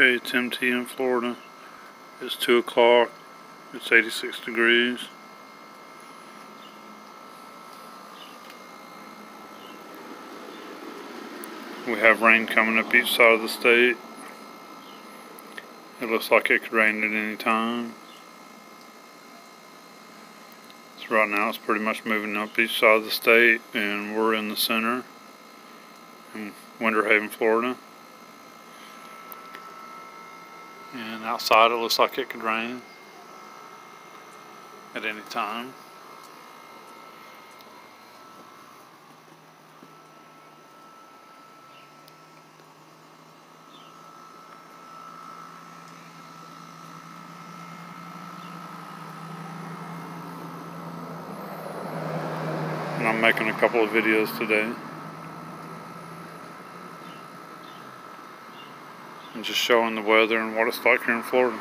Okay, it's Tim T in Florida. It's 2 o'clock. It's 86 degrees. We have rain coming up each side of the state. It looks like it could rain at any time. So right now it's pretty much moving up each side of the state and we're in the center in Winter Haven, Florida. And outside it looks like it could rain at any time. And I'm making a couple of videos today. And just showing the weather and what it's like here in Florida.